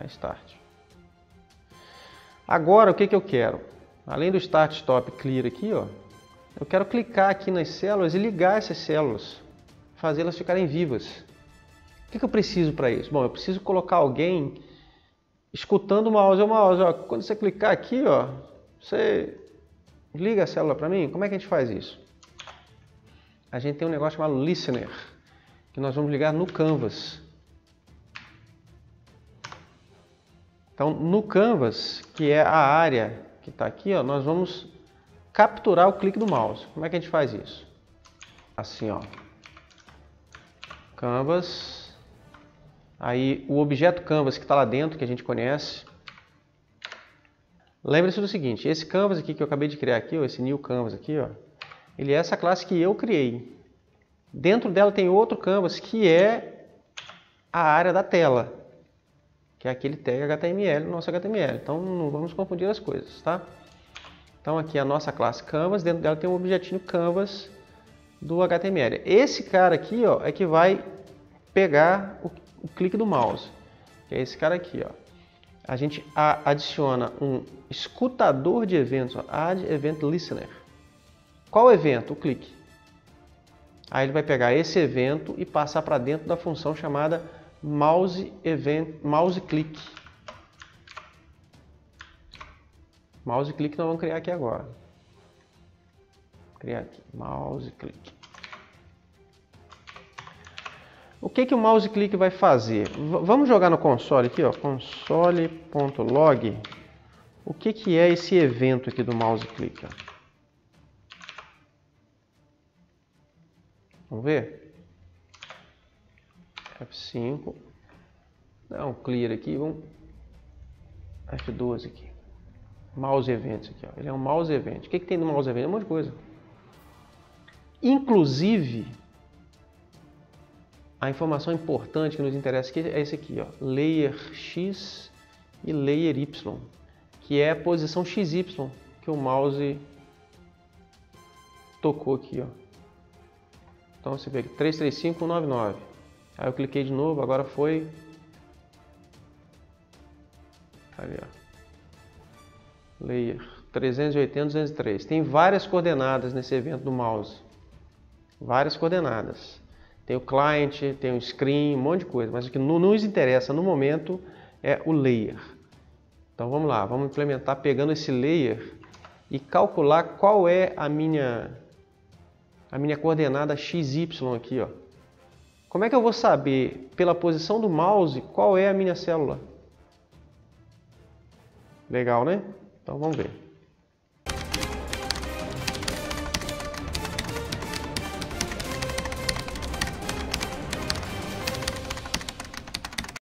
Tá, start. Agora, o que, que eu quero? Além do Start, Stop, Clear aqui, ó, eu quero clicar aqui nas células e ligar essas células, fazê-las ficarem vivas. O que, que eu preciso para isso? Bom, eu preciso colocar alguém escutando o mouse. O mouse, ó, quando você clicar aqui, ó, você liga a célula para mim. Como é que a gente faz isso? A gente tem um negócio chamado Listener, que nós vamos ligar no Canvas. Então, no Canvas, que é a área que está aqui, ó, nós vamos capturar o clique do mouse. Como é que a gente faz isso? Assim, ó. Canvas. Aí o objeto Canvas que está lá dentro, que a gente conhece. Lembre-se do seguinte, esse Canvas aqui que eu acabei de criar aqui, ó, esse New Canvas aqui, ó, ele é essa classe que eu criei. Dentro dela tem outro Canvas que é a área da tela que é aquele tag HTML no nosso HTML. Então não vamos confundir as coisas, tá? Então aqui a nossa classe Canvas, dentro dela tem um objetinho Canvas do HTML. Esse cara aqui ó, é que vai pegar o, o clique do mouse, que é esse cara aqui. Ó. A gente adiciona um escutador de eventos, ó, Add Event Listener. Qual evento? O clique. Aí ele vai pegar esse evento e passar para dentro da função chamada mouse event, mouse click. Mouse click nós vamos criar aqui agora. Criar aqui, mouse click. O que que o mouse click vai fazer? V vamos jogar no console aqui, ó, console.log. O que que é esse evento aqui do mouse click? Ó? Vamos ver? F5. Dá um clear aqui, vamos. F12 aqui. Mouse Events aqui, ó. Ele é um mouse event. O que, que tem no mouse event? É um monte de coisa. Inclusive, a informação importante que nos interessa aqui é esse aqui, ó. Layer X e Layer Y, que é a posição XY que o mouse tocou aqui, ó. Então você vê aqui, 335199. Aí eu cliquei de novo, agora foi. Ali, ó. Layer 380, 203. Tem várias coordenadas nesse evento do mouse. Várias coordenadas. Tem o client, tem o screen, um monte de coisa. Mas o que nos interessa no momento é o layer. Então vamos lá, vamos implementar pegando esse layer e calcular qual é a minha a minha coordenada XY aqui, ó. Como é que eu vou saber, pela posição do mouse, qual é a minha célula? Legal, né? Então vamos ver.